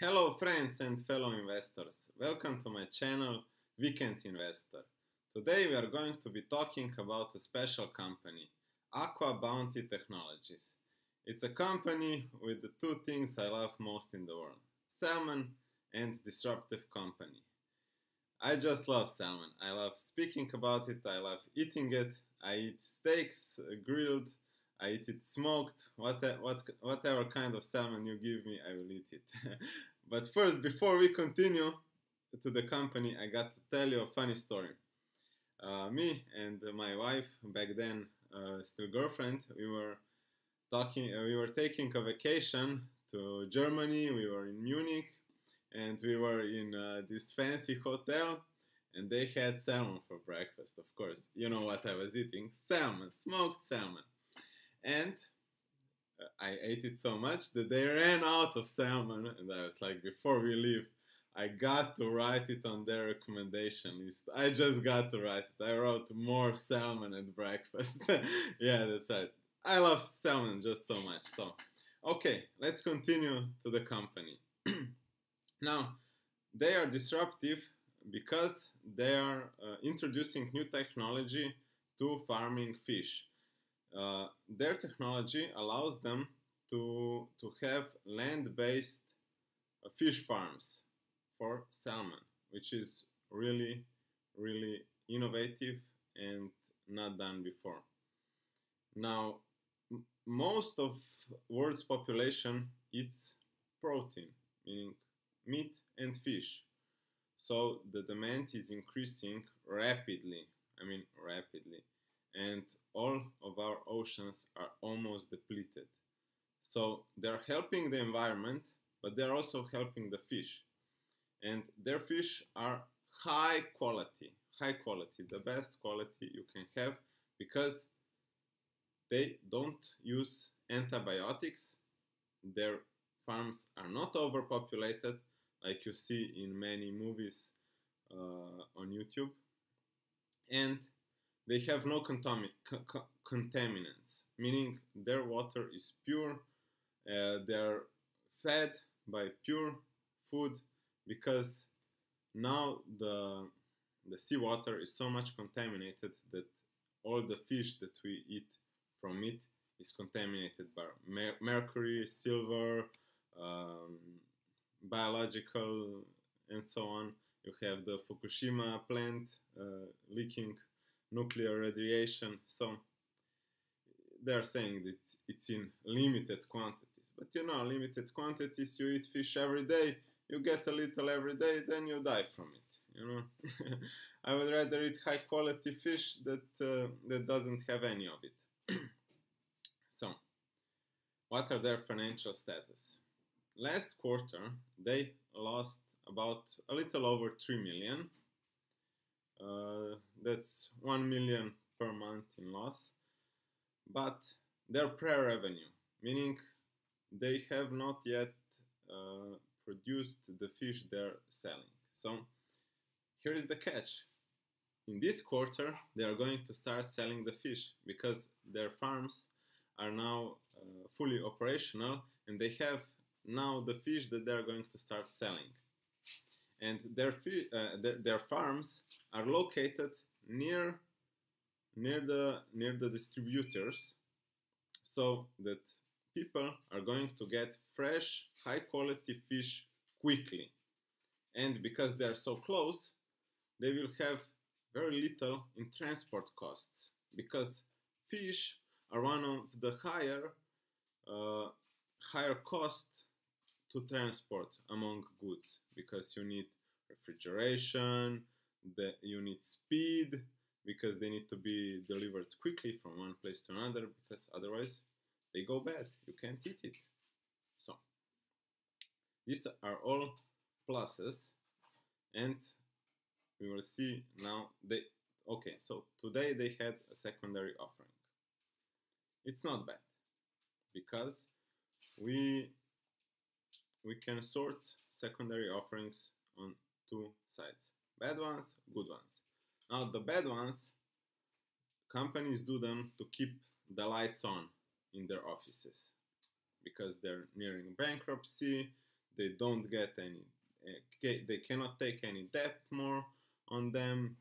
Hello friends and fellow investors. Welcome to my channel Weekend Investor. Today we are going to be talking about a special company, AquaBounty Technologies. It's a company with the two things I love most in the world, salmon and disruptive company. I just love salmon. I love speaking about it, I love eating it. I eat steaks, grilled, I eat it smoked, what, what, whatever kind of salmon you give me, I will eat it. but first, before we continue to the company, I got to tell you a funny story. Uh, me and my wife, back then uh, still girlfriend, we were talking, uh, we were taking a vacation to Germany. We were in Munich, and we were in uh, this fancy hotel and they had salmon for breakfast, of course. You know what I was eating? Salmon, smoked salmon and uh, I ate it so much that they ran out of salmon, and I was like, before we leave, I got to write it on their recommendation list. I just got to write it. I wrote more salmon at breakfast. yeah, that's right. I love salmon just so much. So, okay, let's continue to the company. now, they are disruptive because they are uh, introducing new technology to farming fish. Uh, their technology allows them to, to have land-based uh, fish farms for salmon, which is really, really innovative and not done before. Now, most of world's population eats protein, meaning meat and fish. So the demand is increasing rapidly. I mean, rapidly and all of our oceans are almost depleted. So they're helping the environment, but they're also helping the fish. And their fish are high quality, high quality, the best quality you can have because they don't use antibiotics. Their farms are not overpopulated like you see in many movies uh, on YouTube. And they have no contaminants, meaning their water is pure. Uh, they're fed by pure food because now the the seawater is so much contaminated that all the fish that we eat from it is contaminated by mer mercury, silver, um, biological, and so on. You have the Fukushima plant uh, leaking nuclear radiation. So they're saying that it's in limited quantities. But you know, limited quantities, you eat fish every day, you get a little every day, then you die from it. You know, I would rather eat high quality fish that uh, that doesn't have any of it. so, what are their financial status? Last quarter, they lost about a little over 3 million that's 1 million per month in loss but their pre-revenue meaning they have not yet uh, produced the fish they're selling. So here is the catch. In this quarter they are going to start selling the fish because their farms are now uh, fully operational and they have now the fish that they're going to start selling. And their, uh, their, their farms are located near near the near the distributors so that people are going to get fresh high quality fish quickly. And because they are so close they will have very little in transport costs because fish are one of the higher uh, higher cost to transport among goods because you need refrigeration the, you need speed because they need to be delivered quickly from one place to another because otherwise they go bad. You can't eat it. So these are all pluses and we will see now they okay so today they had a secondary offering it's not bad because we we can sort secondary offerings on two sides Bad ones, good ones. Now the bad ones, companies do them to keep the lights on in their offices because they're nearing bankruptcy, they don't get any uh, they cannot take any debt more on them.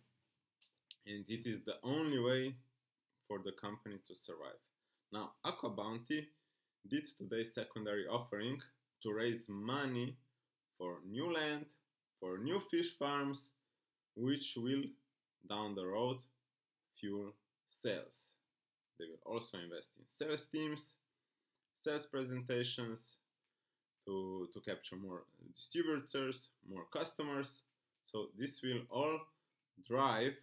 And it is the only way for the company to survive. Now AquaBounty did today's secondary offering to raise money for new land for new fish farms which will down the road fuel sales they will also invest in sales teams sales presentations to, to capture more distributors, more customers. So this will all drive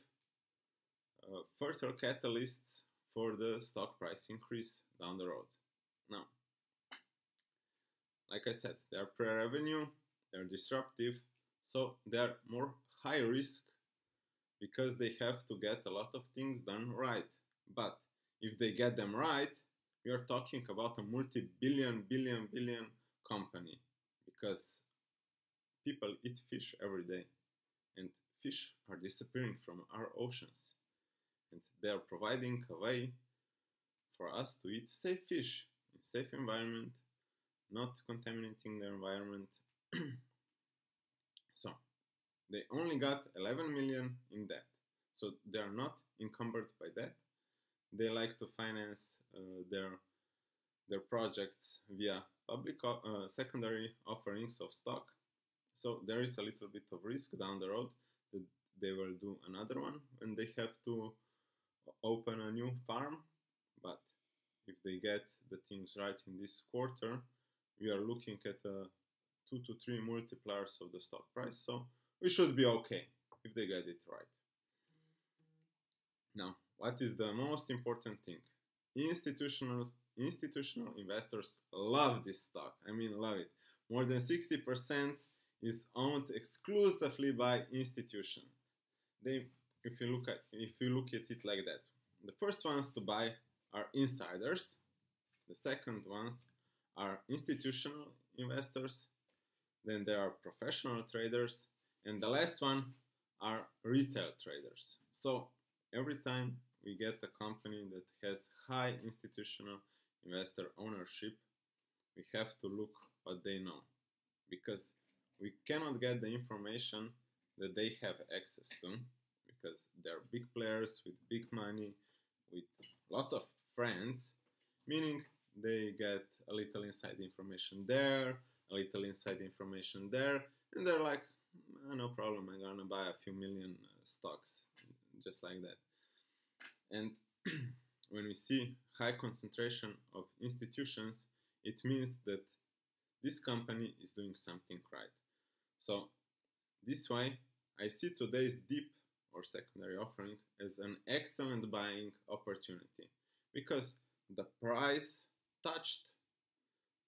uh, further catalysts for the stock price increase down the road. Now, like I said, they are pre-revenue, they're disruptive, so they are more high risk because they have to get a lot of things done right. But if they get them right, we are talking about a multi-billion, billion, billion company because people eat fish every day and fish are disappearing from our oceans and they are providing a way for us to eat safe fish in safe environment not contaminating the environment they only got 11 million in debt so they are not encumbered by debt they like to finance uh, their their projects via public uh, secondary offerings of stock. So there is a little bit of risk down the road that they will do another one and they have to open a new farm. But if they get the things right in this quarter, we are looking at a two to three multipliers of the stock price. So we should be okay if they get it right. Now, what is the most important thing? Institutional institutional investors love this stock. I mean, love it. More than 60% is owned exclusively by institution. They, if you look at if you look at it like that, the first ones to buy are insiders. The second ones are institutional investors. Then there are professional traders, and the last one are retail traders. So every time we get a company that has high institutional investor ownership, we have to look what they know because we cannot get the information that they have access to because they're big players with big money, with lots of friends, meaning they get a little inside information there, a little inside information there, and they're like, ah, no problem, I'm gonna buy a few million uh, stocks, just like that. And when we see high concentration of institutions, it means that this company is doing something right. So this way, I see today's deep or secondary offering as an excellent buying opportunity because the price touched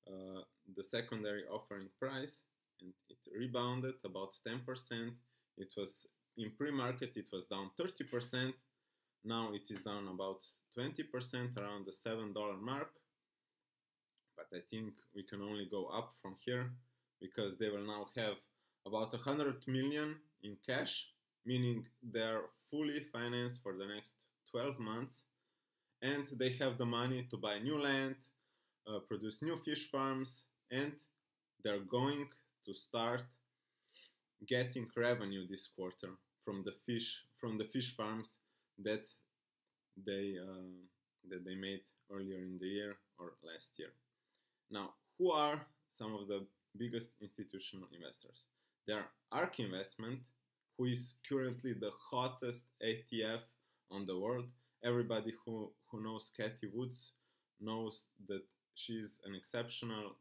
uh, the secondary offering price and it rebounded about 10%. It was in pre-market it was down 30%. Now it is down about 20% around the $7 mark. But I think we can only go up from here because they will now have about 100 million in cash, meaning they're fully financed for the next 12 months. And they have the money to buy new land, uh, produce new fish farms, and they're going to start getting revenue this quarter from the fish from the fish farms that they uh, that they made earlier in the year or last year. Now, who are some of the biggest institutional investors? There are ARK Investment, who is currently the hottest ETF on the world. Everybody who, who knows Cathie Woods knows that she's an exceptional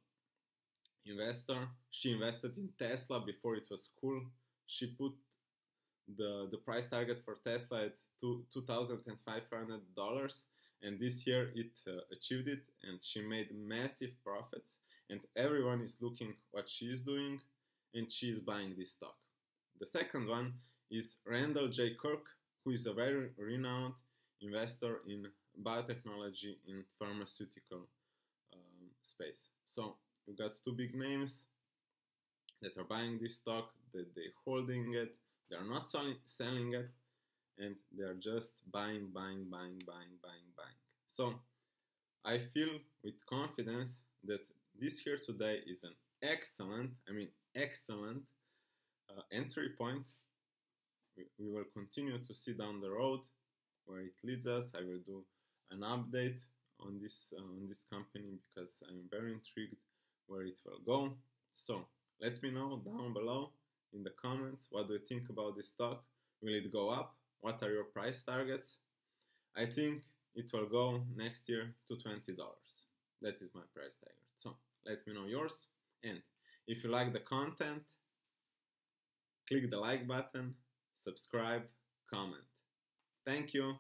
investor. She invested in Tesla before it was cool. She put the the price target for Tesla at two two thousand and five hundred dollars, and this year it uh, achieved it, and she made massive profits. And everyone is looking what she is doing, and she is buying this stock. The second one is Randall J. Kirk, who is a very renowned investor in biotechnology in pharmaceutical um, space. So you got two big names that are buying this stock, that they're holding it, they are not selling, it, and they are just buying, buying, buying, buying, buying, buying. So I feel with confidence that this here today is an excellent, I mean, excellent uh, entry point. We, we will continue to see down the road where it leads us. I will do an update on this uh, on this company because I'm very intrigued where it will go. So let me know down below in the comments what do you think about this stock. Will it go up? What are your price targets? I think it will go next year to $20. That is my price target. So let me know yours. And if you like the content, click the like button, subscribe, comment. Thank you.